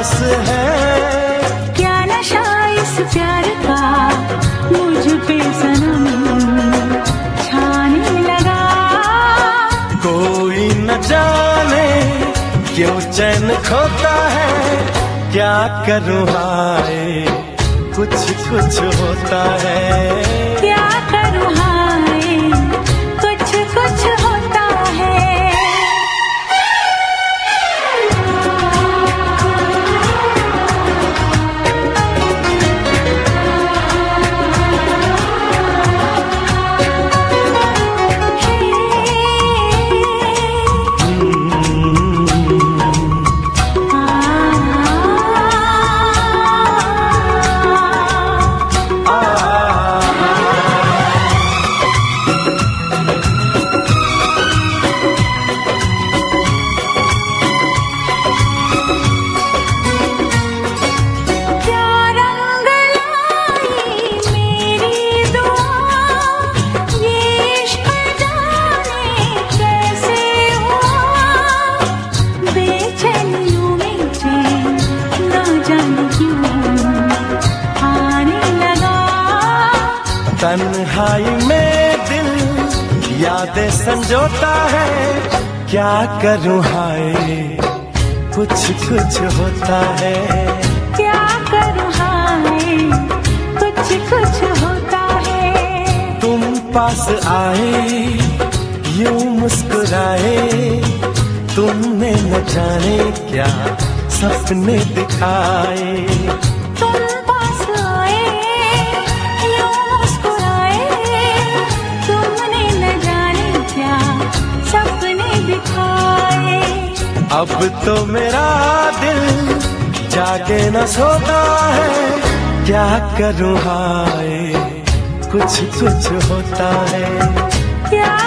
प्यास है। क्या नशा इस प्यार का? मुझ पे सनम छाने लगा। कोई न जाने क्यों चैन खोता है। क्या करूँ हाय? कुछ कुछ होता है। संजोता है। क्या करूँ हाय? कुछ कुछ होता है। क्या करूँ हाय? कुछ कुछ होता है। तुम पास आए यूँ मुस्कुराए। तुमने न जाने क्या सपने दिखाए। अब तो मेरा दिल जाके न सोता है। क्या करूँ हाय? कुछ कुछ होता है। क्या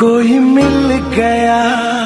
कोई मिल गया।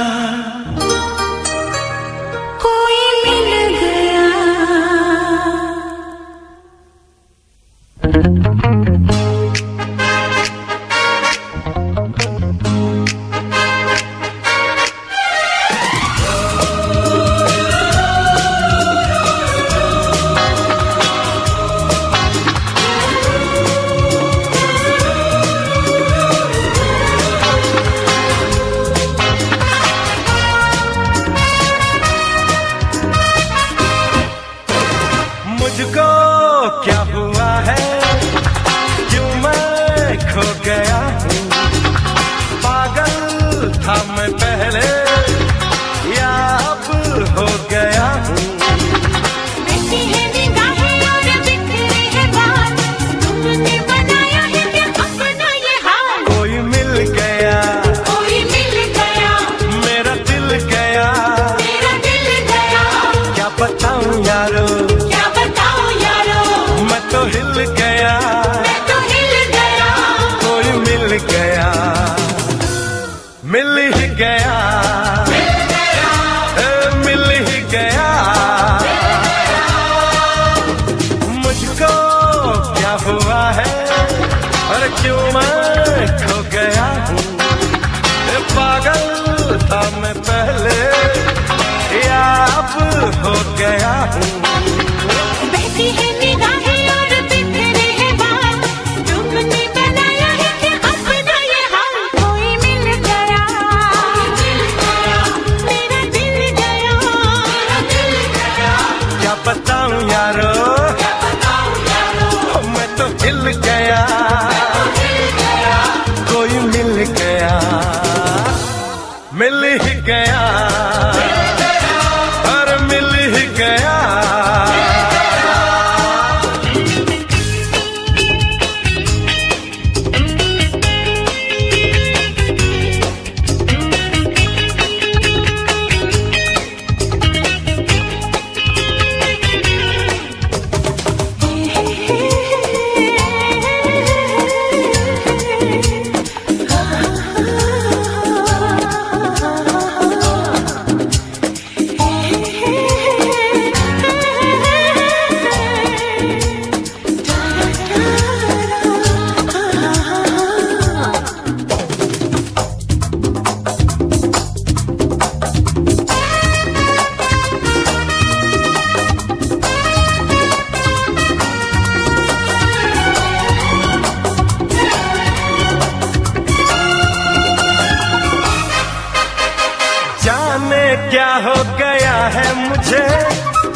है मुझे।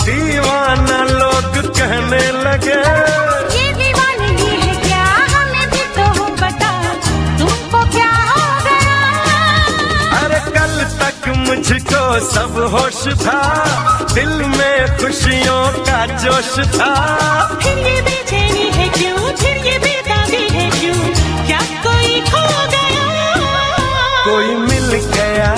दीवाना लोग कहने लगे। तो कल तक मुझको सब होश था। दिल में खुशियों का जोश था। फिर ये बेचैनी है क्यों? फिर ये बेदागी है क्यों? क्या कोई खो गया? कोई मिल गया।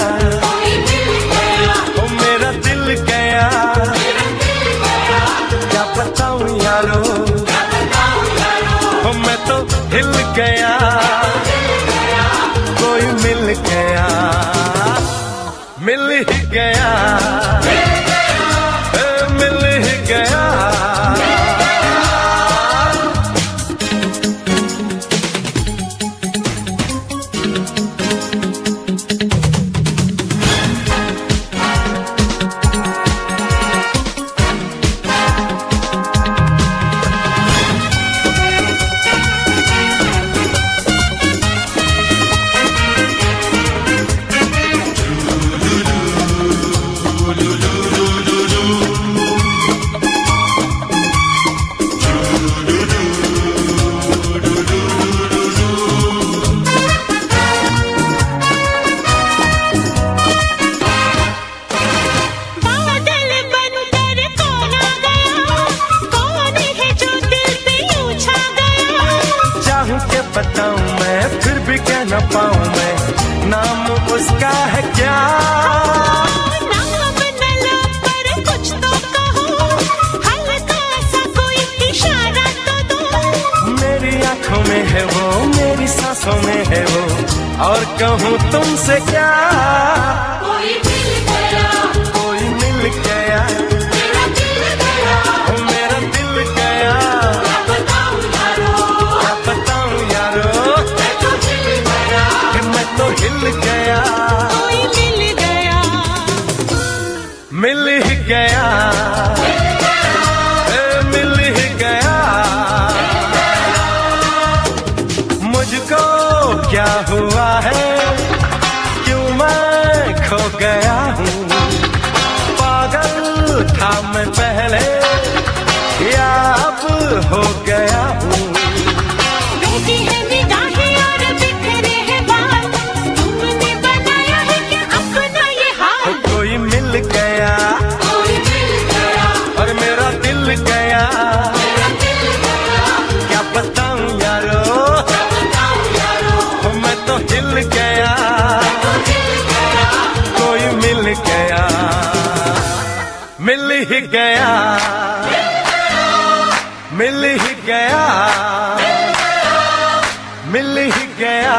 हिल गया। कोई मिल गया। मिल ही गया। गया। मिल ही गया। मिल ही गया।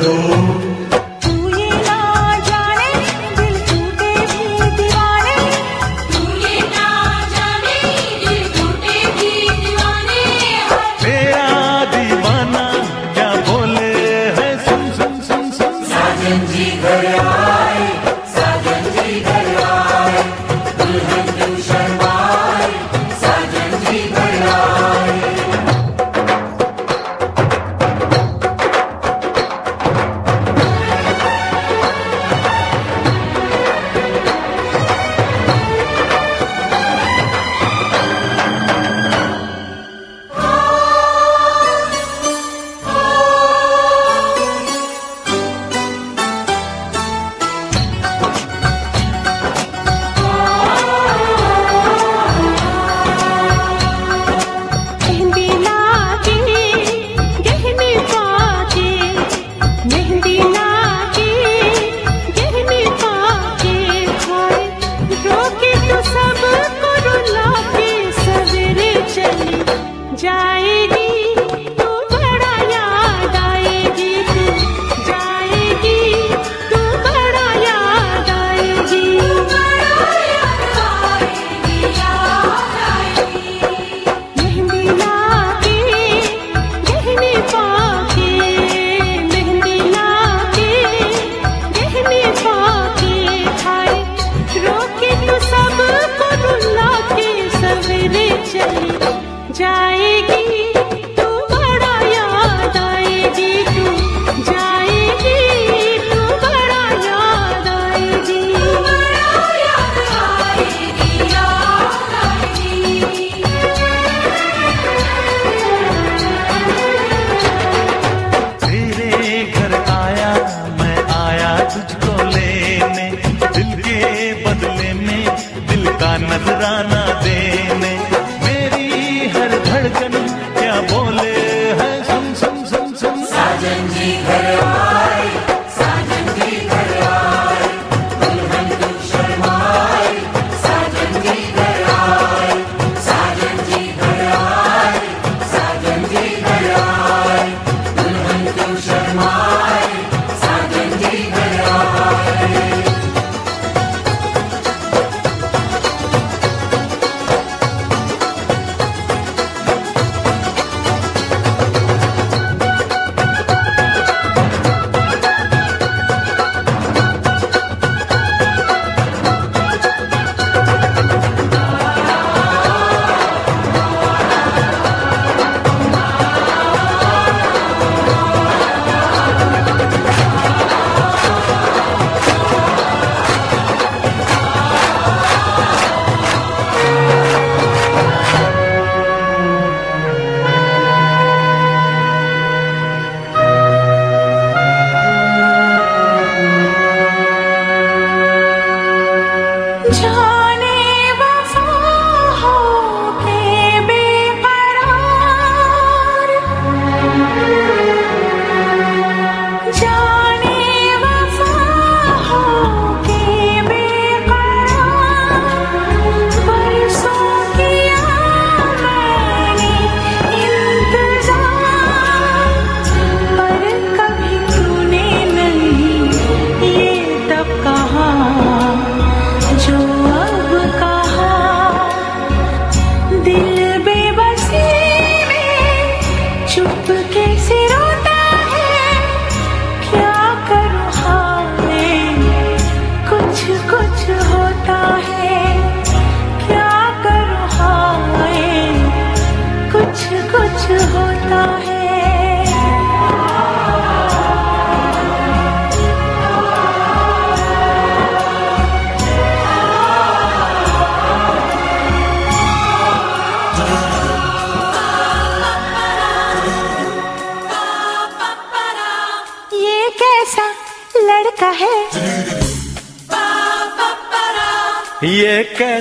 कह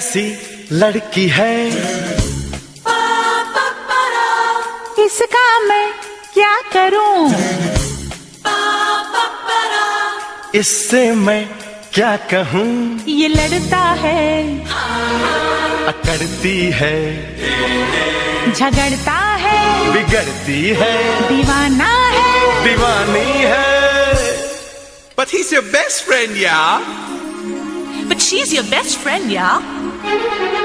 कैसी लड़की है। इसका मैं क्या करूँ? इससे मैं क्या कहूँ? ये लड़ता है। अकड़ती है। झगड़ता है। बिगड़ती है। दीवाना है। दीवानी है। But he's your best friend, yeah. But she's your best friend, yeah. Thank you.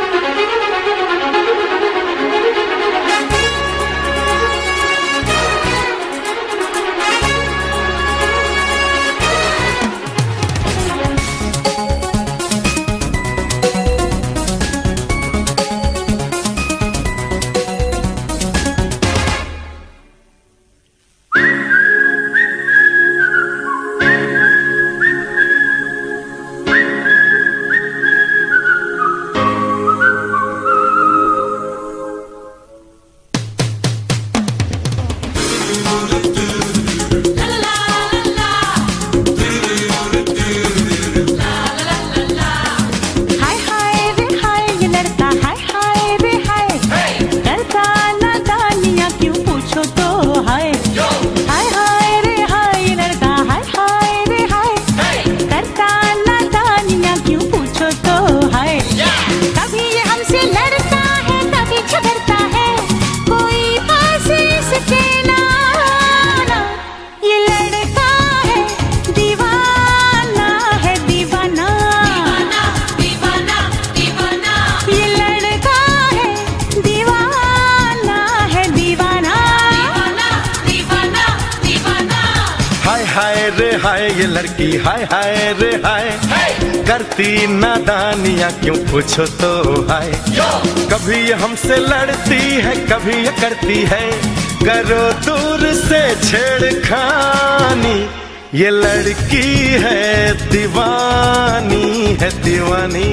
करती है, करो दूर से छेड़खानी। ये लड़की है दीवानी है दीवानी।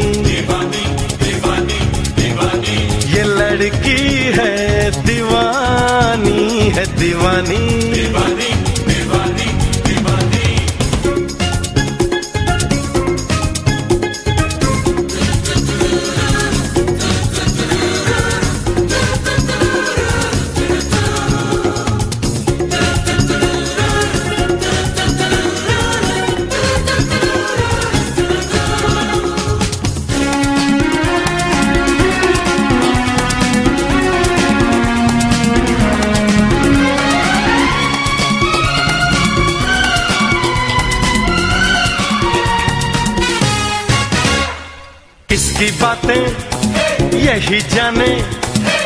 ये लड़की है दीवानी है दीवानी। किसकी यही जाने,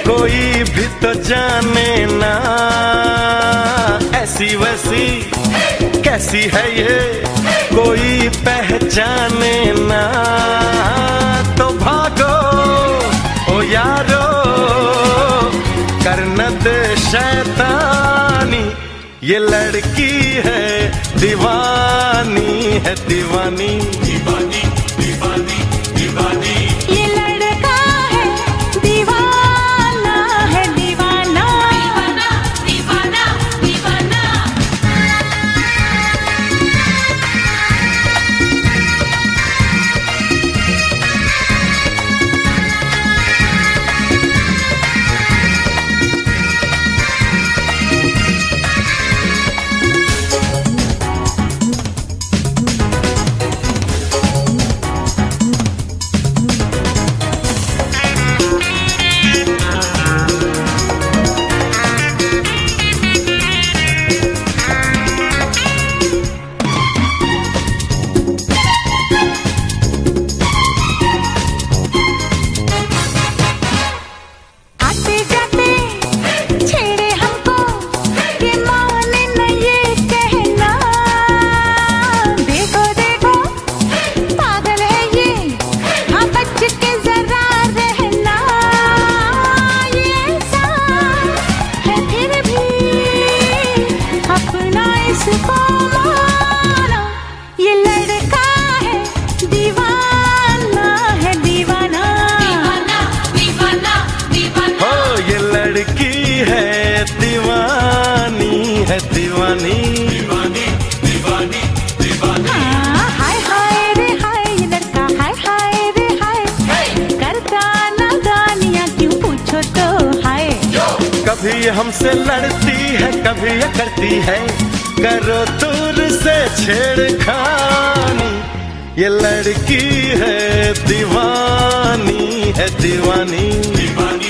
कोई भी तो जाने ना। ऐसी वैसी कैसी है ये, कोई पहचाने ना। तो भागो, ओ यारो, करन दे शैतानी। ये लड़की है दीवानी है दीवानी। ये कभी हमसे लड़ती है, कभी करती है। करो दूर से छेड़खानी। ये लड़की है दीवानी है दीवानी। ये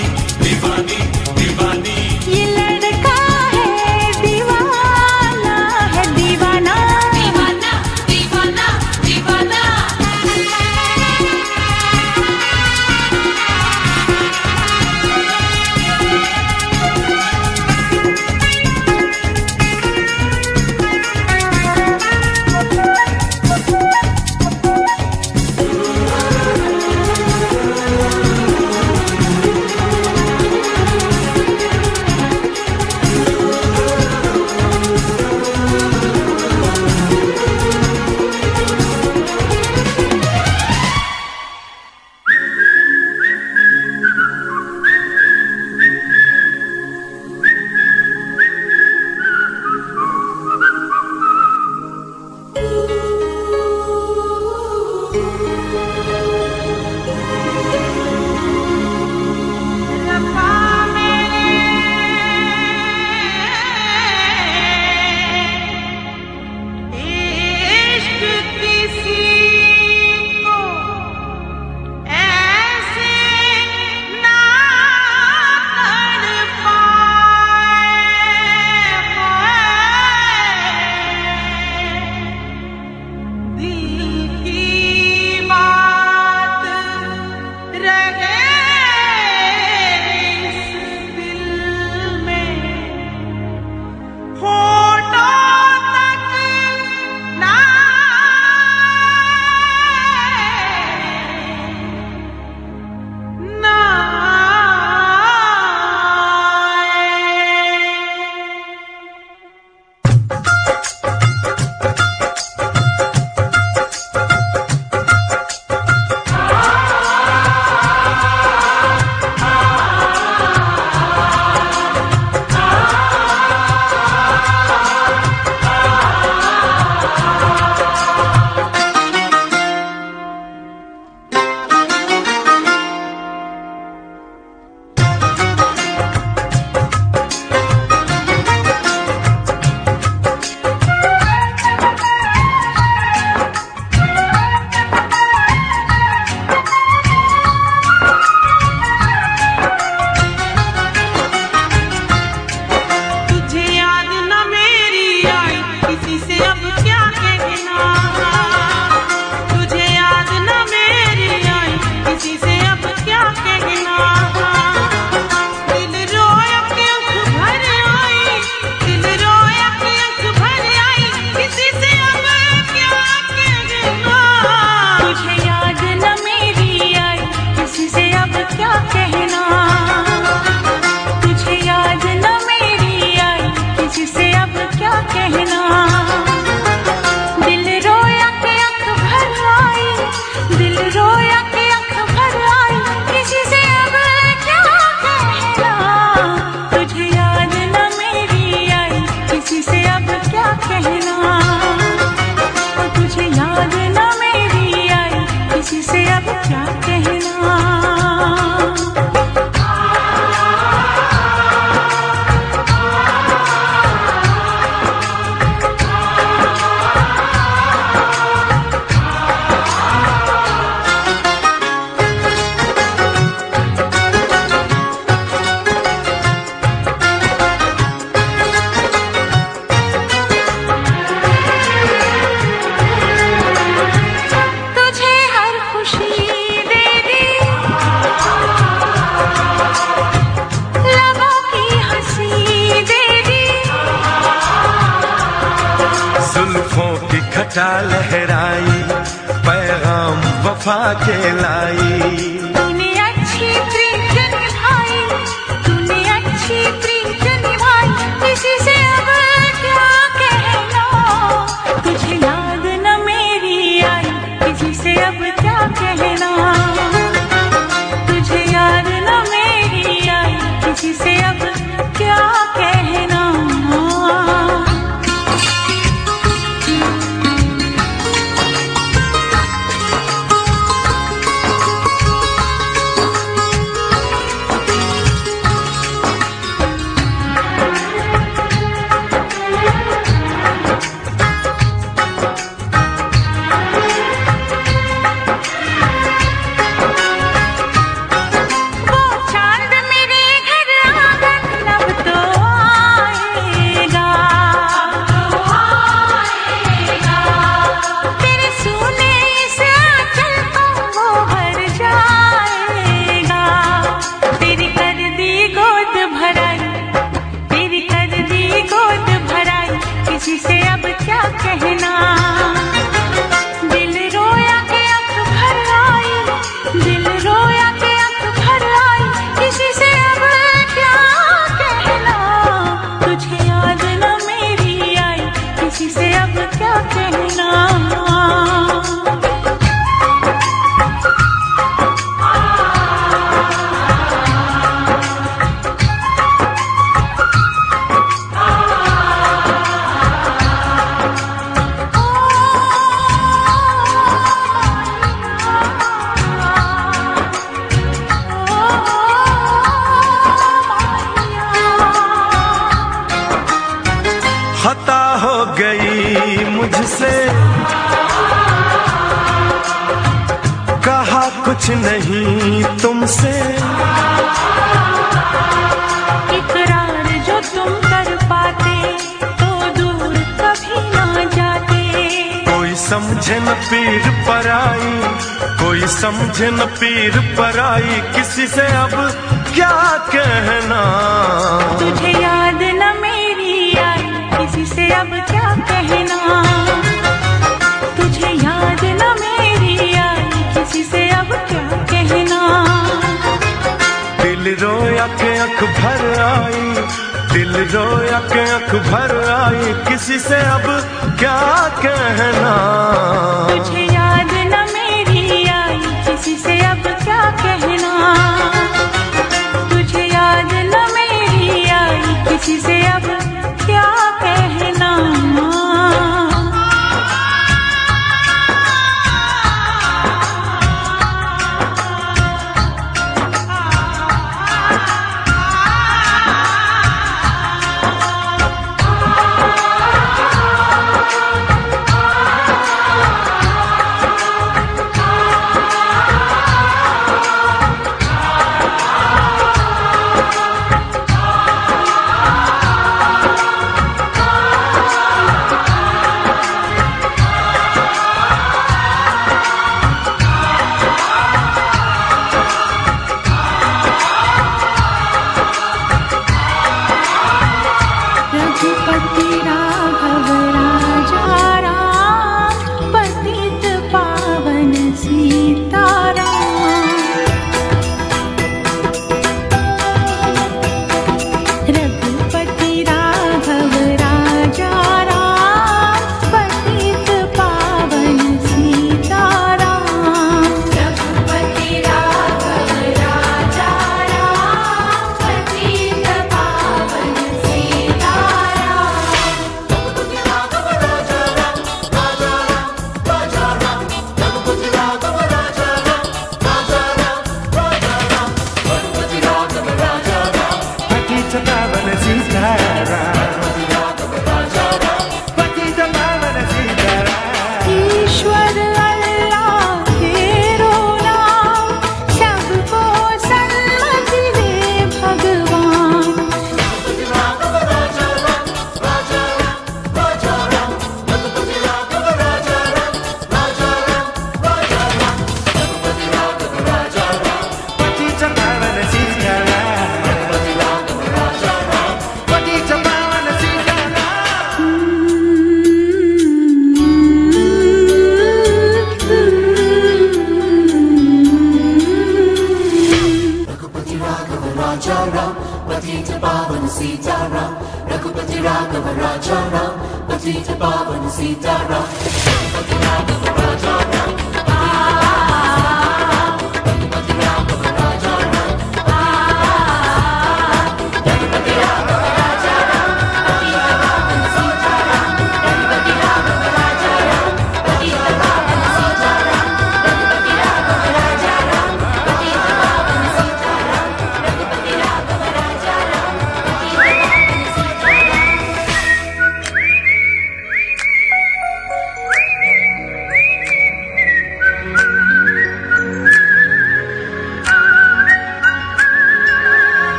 कुछ नहीं तुमसे। इकरार जो तुम कर पाते तो दूर कभी ना जाते। कोई समझे न पीर पराई कोई समझे न पीर पराई किसी से अब क्या कहना? तुझे याद न मेरी आई किसी से अब रोया के अख भर आई, दिल रोया के अख भर आई, किसी से अब क्या कहना? तुझे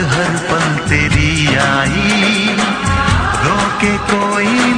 हर पल तेरी आई। रोके कोई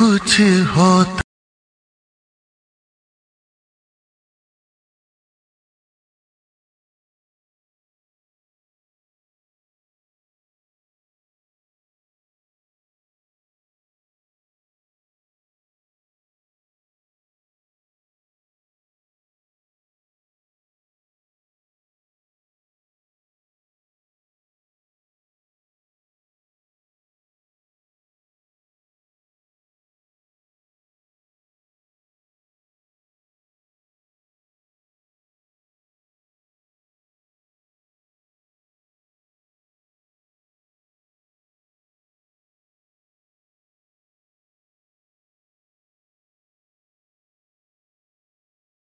कुछ होता